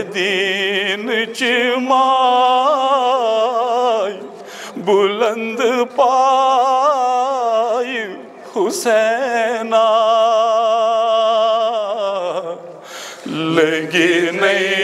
दीन चिमाय बुलंद पाय हुसैना। लगी नहीं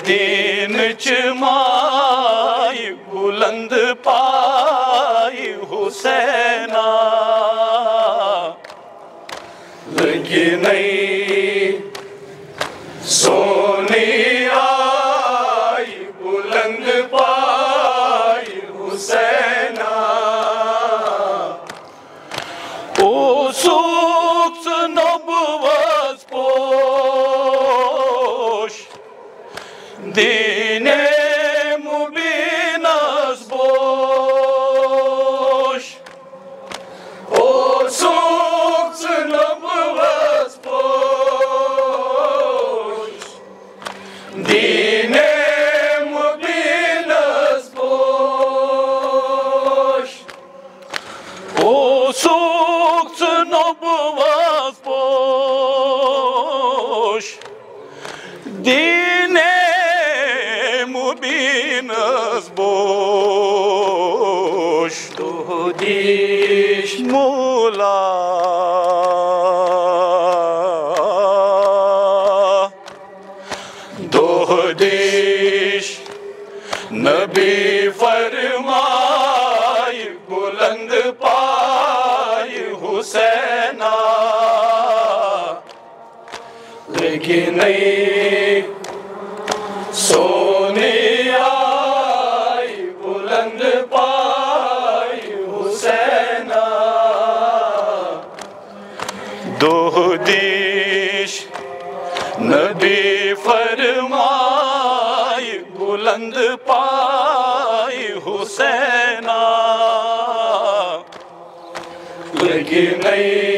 दिन चमाई बुलंद पाई हुसैना। लगी नहीं Usuk tırnobuvaz boş. Dine mubinaz boş. Tu diş. Mulan लेकिन नहीं सोने आई बुलंद पाई हुसैना दो दिश नबी फरमाई बुलंद पाई हुसैना लेकिन नहीं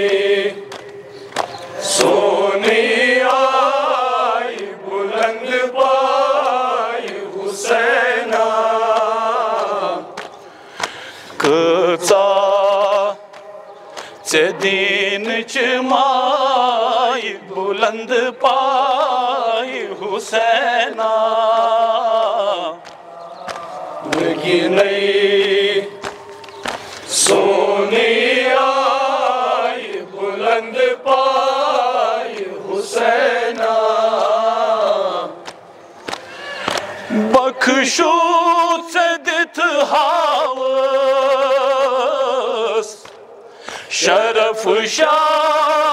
पाई हुसैना लगी नहीं सोने आई बुलंद पाई हुसैना बख्शो सदत हावस शरफ Shah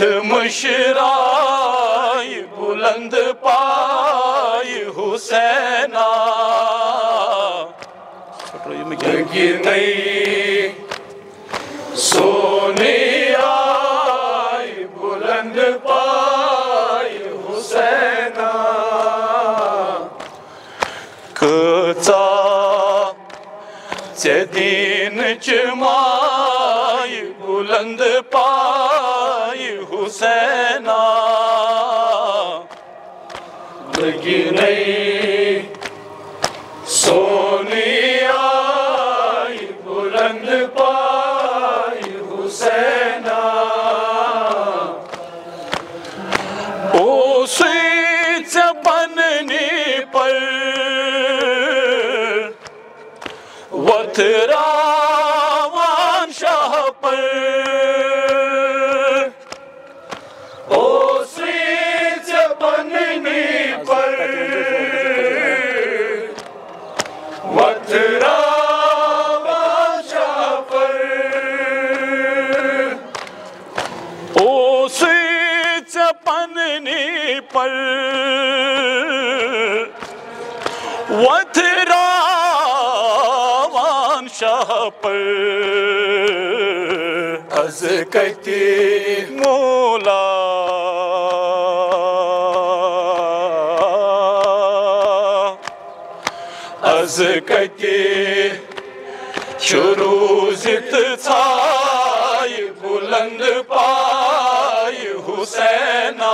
Tmışray buland pay Hüseyna Giney Soni ay buland pay Hüseyna Kıta Cedin çıma buland pay Husaina Lagi nahi Buland paai Husaina O Sweet Banne par पर वथरावान शाह पर अज कहते मोला अज कहते शुरू जित छाई बुलंद पाई हुसैना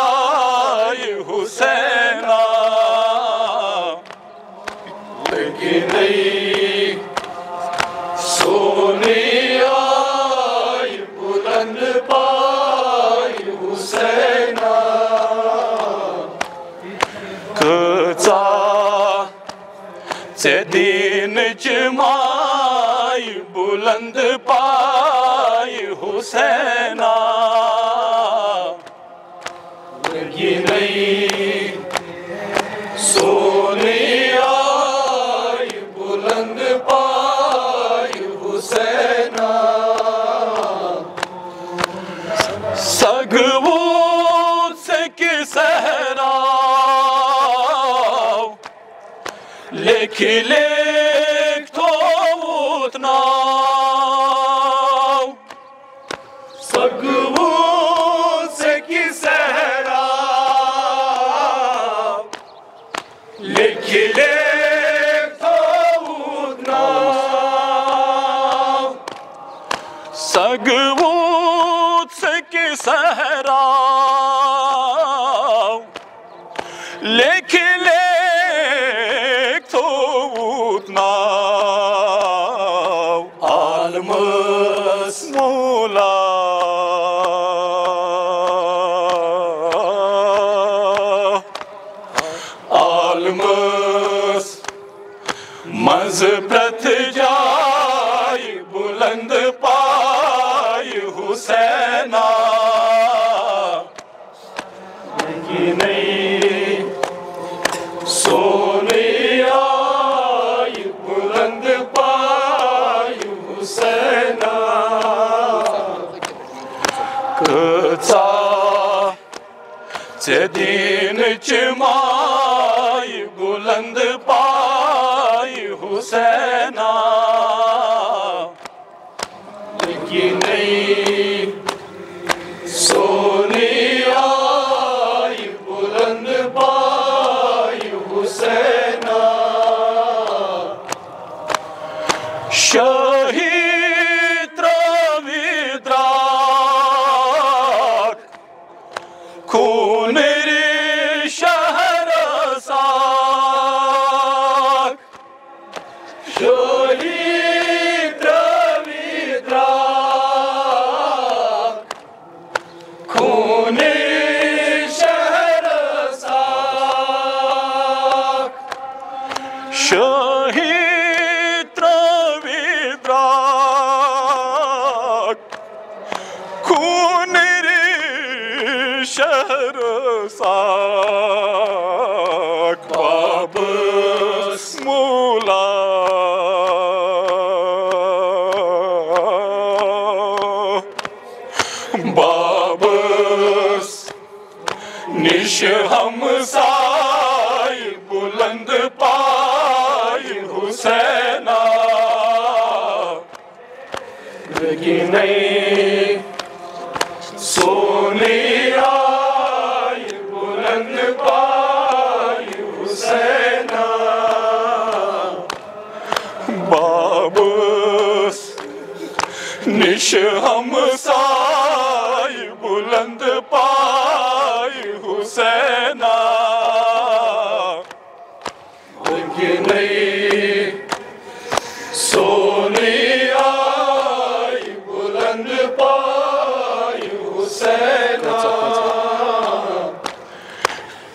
दिन जमाई बुलंद पाई لکھ لے تھوتنا سگبوس کسرا لکھ لے تھو نگبوت کسرا said, निश हम साई बुलंद पाई हुसैना लगी नहीं सोने आई बुलंद पाई हुसैना बाबस निश हम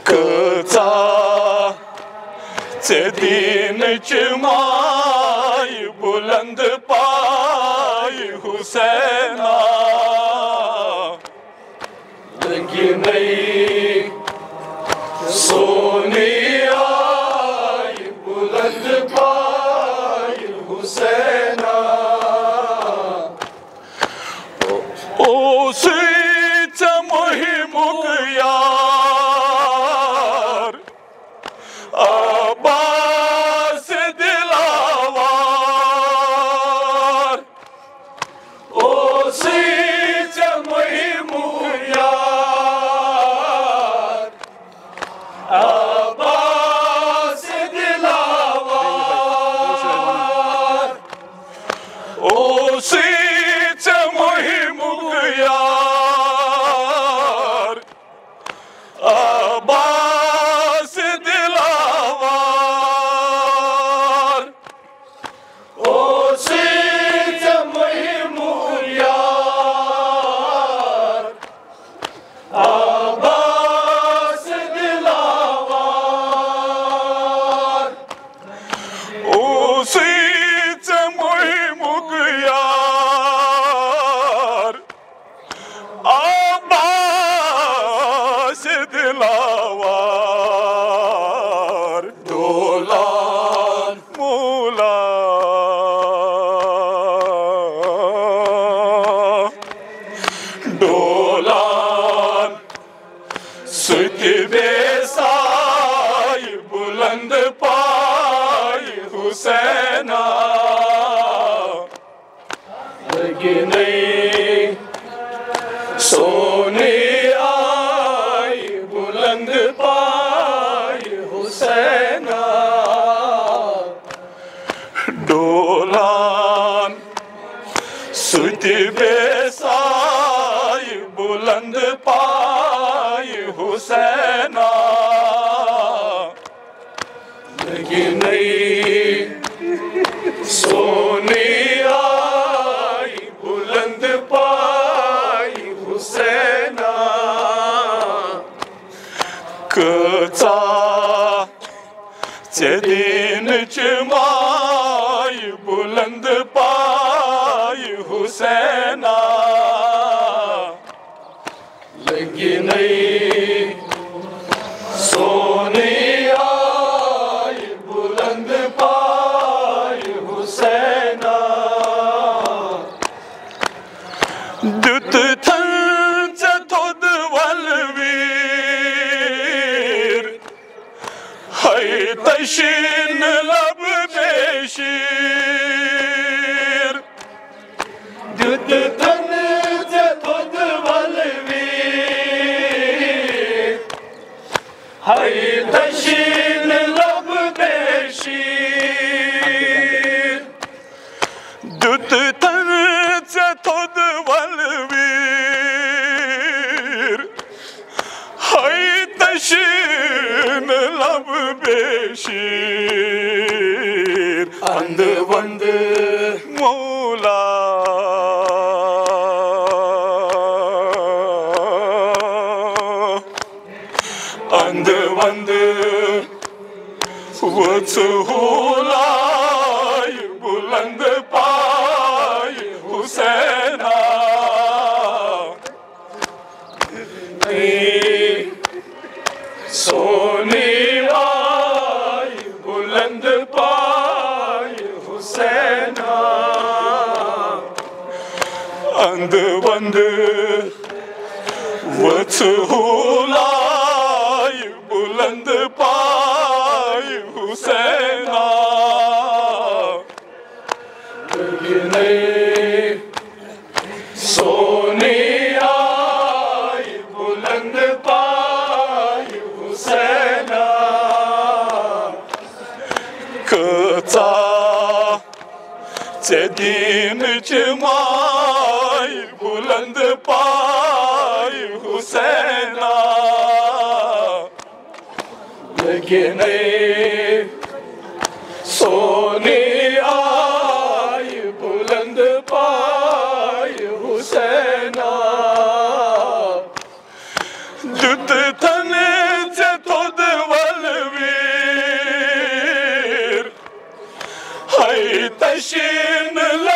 Câța din ce mai buland pai Husena you দিলা سنا نئی سونی آئی بلند پائی حسینا کتا چدین چمائی بلند پائی حسینا لگی نئی peşin, lab peşin. சீர் அந்து வந்து மூலா அந்து வந்து உச்சு ஹூலாய் புலந்து பாய் ஹுசே wonder, wonder Vățuhulaiu, bulândă paiu, Husena Gine, Sonia, bulândă paiu, Husena Căța, ți-e din ce mai बुलंद पाय हुसैना लेकिन सोनी आई बुलंद पाय हुसैना दुत थने चे थोद वलवीर hay taşın lab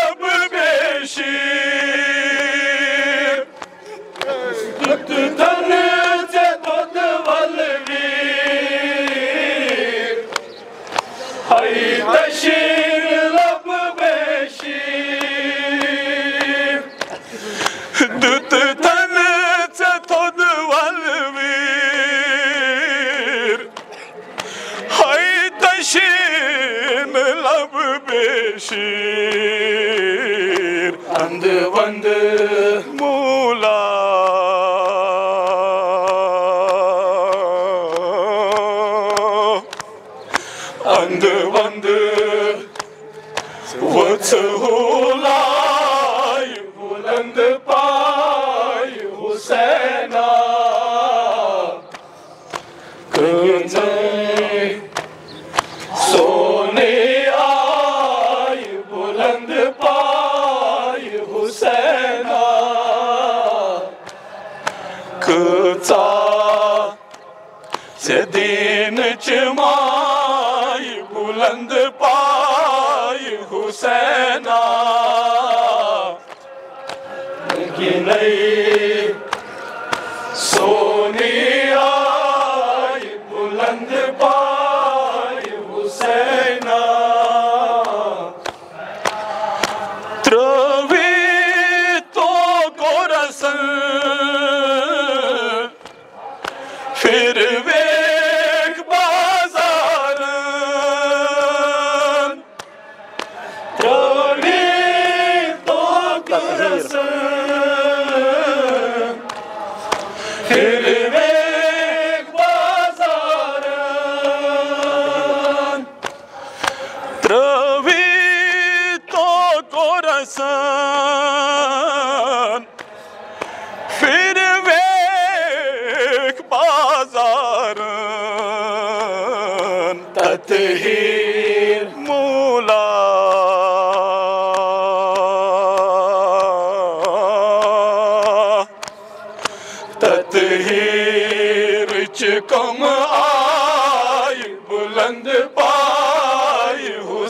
چمائی بلند پائی حسینا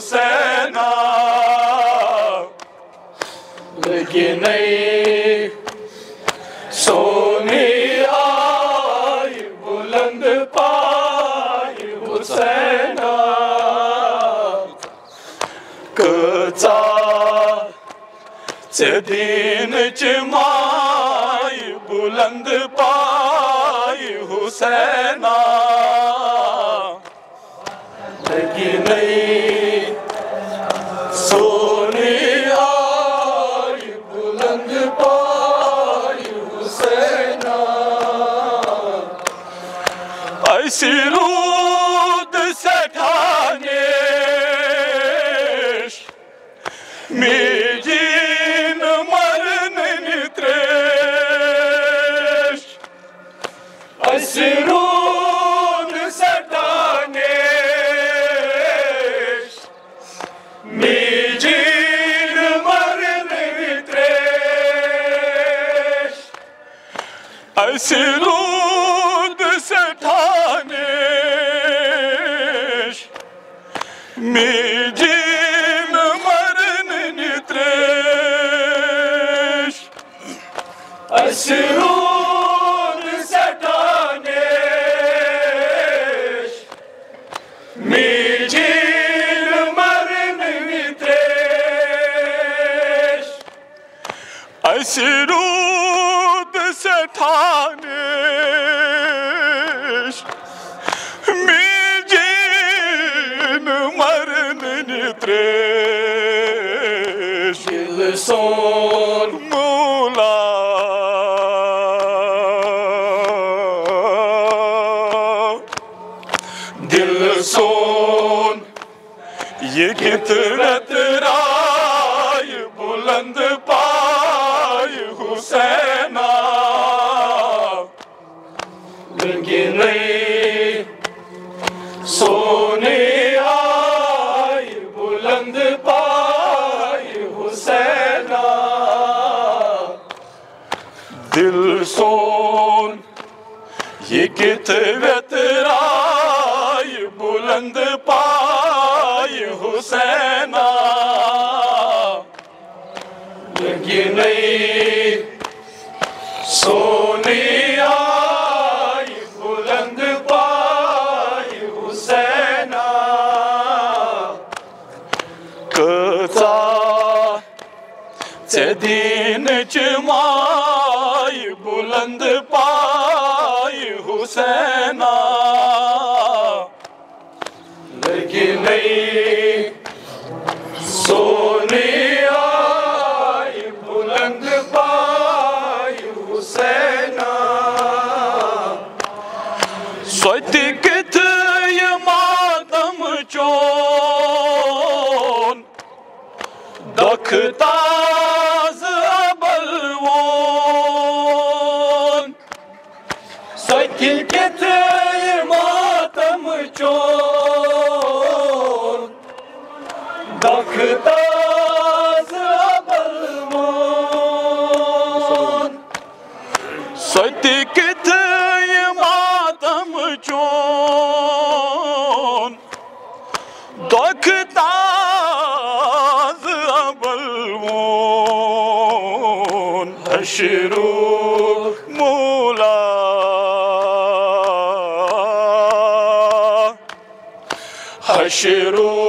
पाई हुसैना लेकिन सोनी आई बुलंद पाई हुसैना कचा चे दिन च माई बुलंद पाई हुसैना लेकिन सोनी سیرو سرود ستانش میجین مرننی ترش لسان مولا دل سون یک ترت बुलंद पाए हुसैना। दिल सोन ये कित तेरा बुलंद पाई हुसैना। लगी नहीं दिन माय बुलंद पाय हुसैना गिने सोने Shiru Mula. Hashiru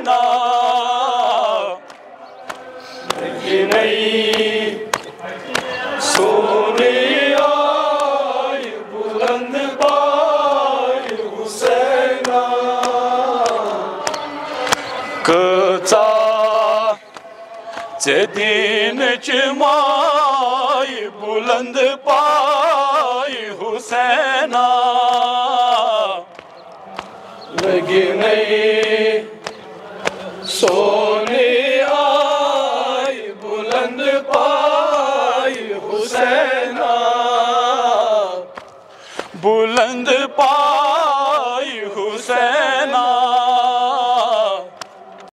나 그자 제디네 주마이 부란드 바이 후세나. 내기네 So